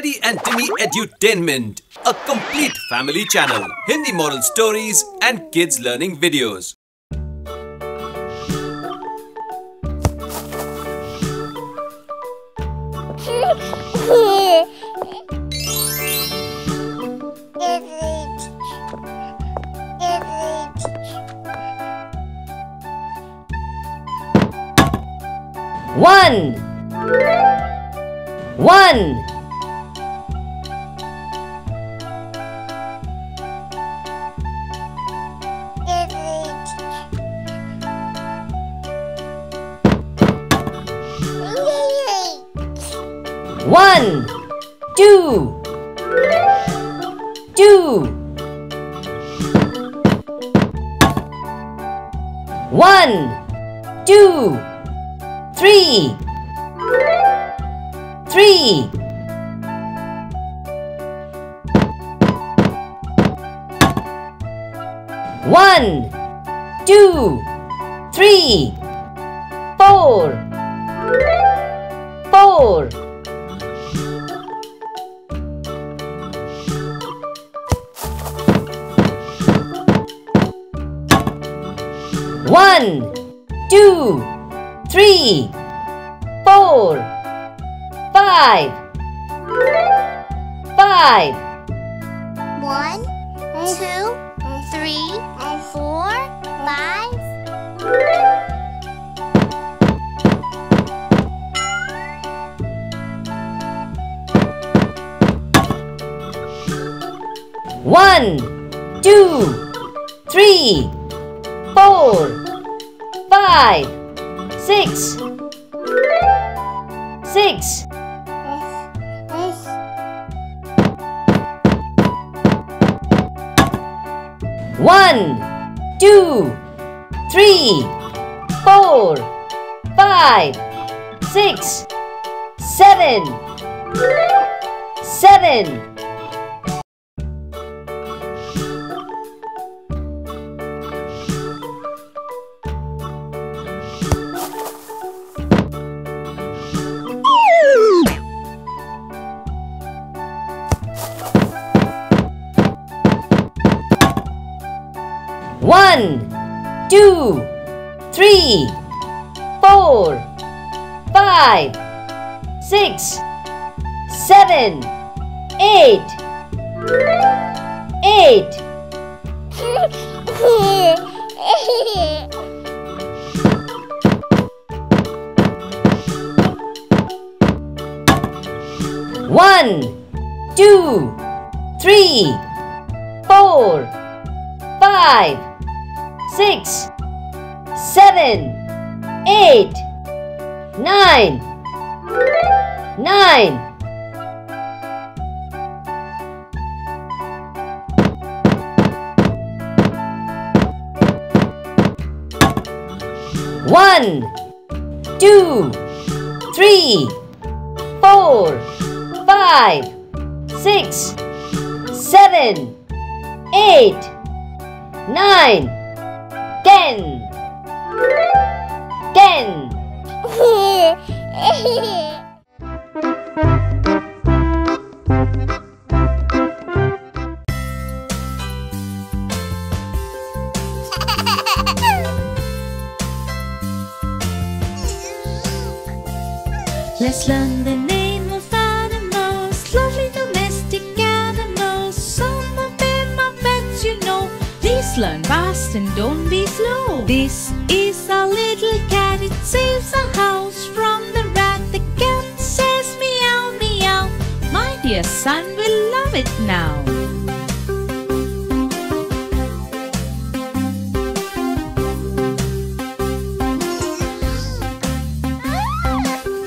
And Timmy Edutainment, a complete family channel. Hindi moral stories and kids learning videos. One. One, two, two. One, two, three, three. One, two, three, four, four. One, two, three, four, five, five. One, two, three, four, five. One, two, three, four, five, six, six. One, two, three, four, five, six, seven, seven. Two, three, four, five, six, seven, eight, eight. One, two, three, four, five, six, seven, eight, nine, nine. One, two, three, four, five, six, seven, eight, nine, ten, ten. This is a little cat, it saves a house from the rat. The cat says meow, meow. My dear son will love it now.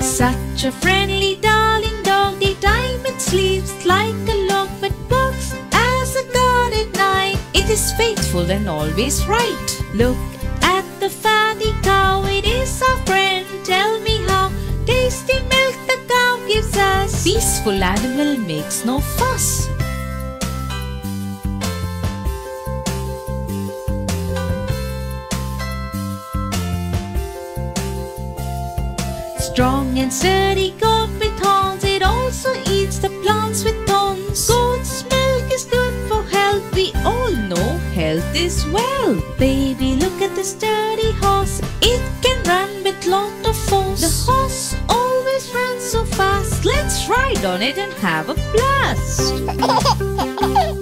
Such a friendly, dog. Faithful and always right. Look at the fatty cow. It is our friend. Tell me how tasty milk the cow gives us. Peaceful animal makes no fuss. Strong and sturdy sturdy horse. It can run with lot of force. The horse always runs so fast. Let's ride on it and have a blast.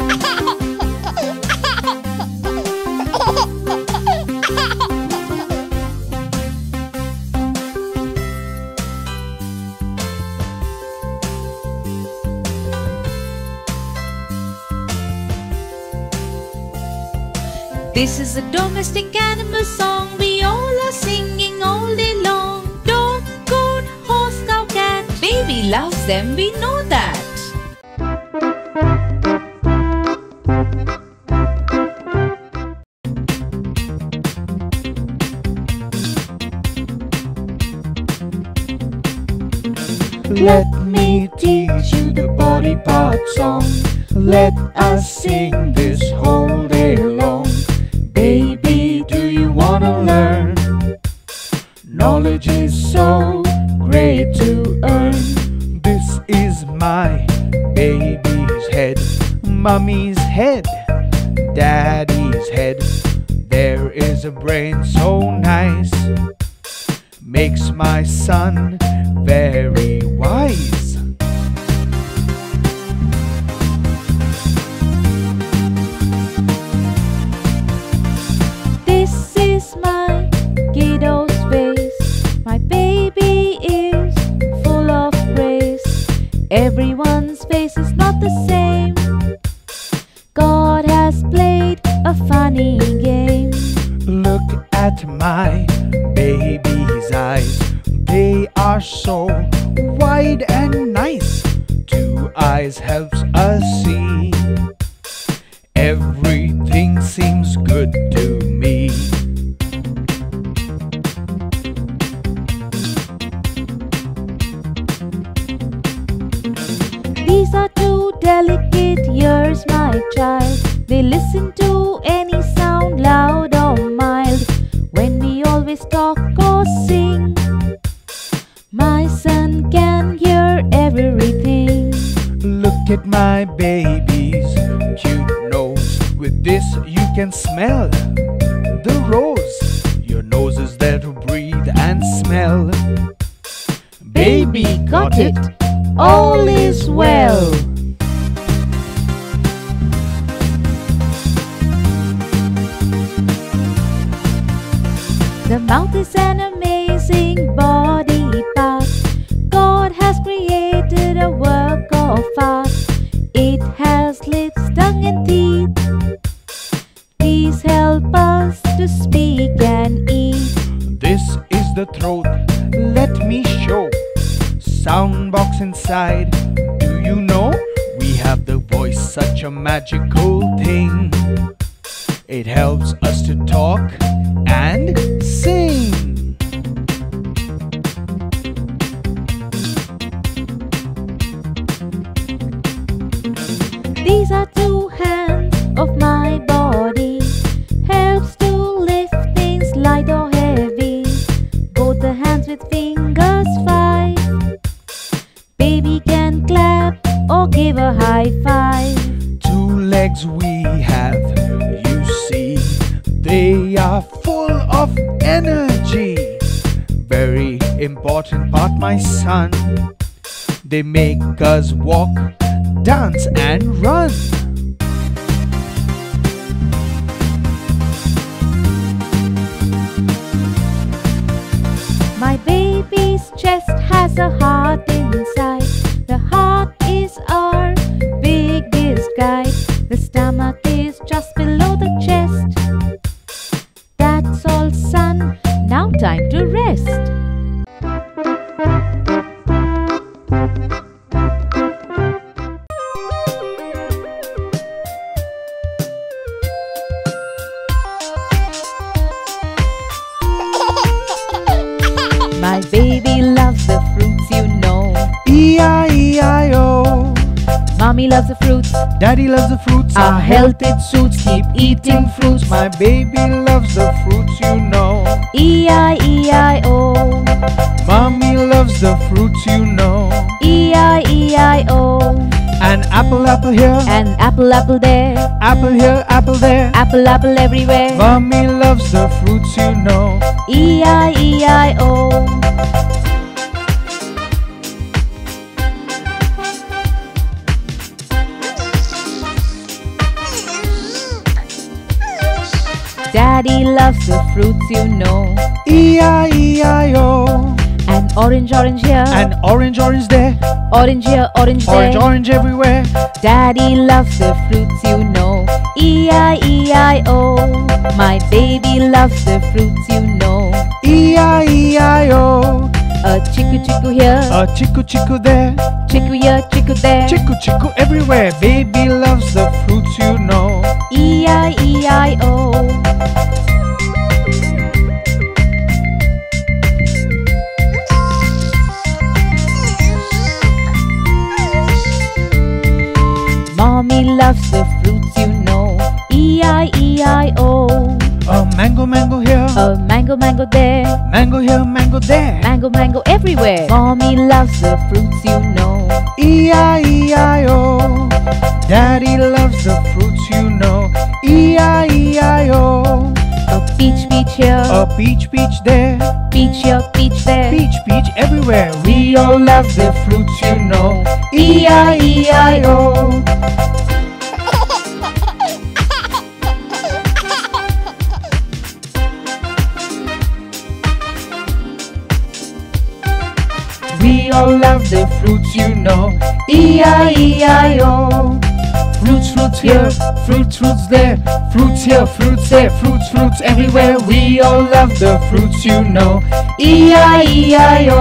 This is a domestic animal song we all are singing all day long. Dog, goat, horse, cow, cat, baby loves them, we know that. Let me teach you the body part song. Let us sing this whole Knowledge is so great to earn. This is my baby's head, mummy's head, daddy's head. There is a brain so nice makes my son very wise. Everyone's face is not the same. God has played a funny game. Look at my baby's eyes. They are so wide and nice. Two eyes helps us see. Everything seems good to listen to any sound, loud or mild. When we always talk or sing, my son can hear everything. Look at my baby's cute nose. With this, you can smell the rose. Your nose is there to breathe and smell. Baby got it. All is well. The mouth is an amazing body part. God has created a work of art. It has lips, tongue, and teeth. These help us to speak and eat. This is the throat. Let me show. Sound box inside. Do you know? We have the voice, such a magical thing. It helps us to talk and sing. These are my son. They make us walk, dance, and run. My baby's chest has a heart inside. The heart is our biggest guide. The stomach is just below the chest. That's all, son. Now time to rest. Mommy loves the fruits. Daddy loves the fruits. Our health it suits. Keep eating fruits. My baby loves the fruits, you know. E I E I O. Mommy loves the fruits, you know. E I E I O. An apple, apple here. An apple, apple there. Apple here, apple there. Apple, apple everywhere. Mommy loves the fruits, you know. E I E I O. Daddy loves the fruits you know. E-I-E-I-O. An orange, orange here. An orange, orange there. orange here, orange there. Orange, orange everywhere. Daddy loves the fruits you know. E-I-E-I-O. My baby loves the fruits you know. E-I-E-I-O. A chiku chiku here, A chiku chiku there. chiku here, chiku there. Chiku chiku everywhere. Baby loves the fruits you know. E-I-E-I-O. Mommy Mango, everywhere. Mommy loves the fruits you know. E-I-E-I-O. Daddy loves the fruits you know. E E-I-E-I-O. A peach, peach here. A peach, peach there. Peach here, peach there. Peach, peach everywhere. We all love the fruits you know. E E-I-E-I-O. We all love the fruits you know. E-I-E-I-O. Fruits, fruits here, fruits, fruits there, fruits here, fruits there, fruits, fruits everywhere. We all love the fruits you know. E-I-E-I-O.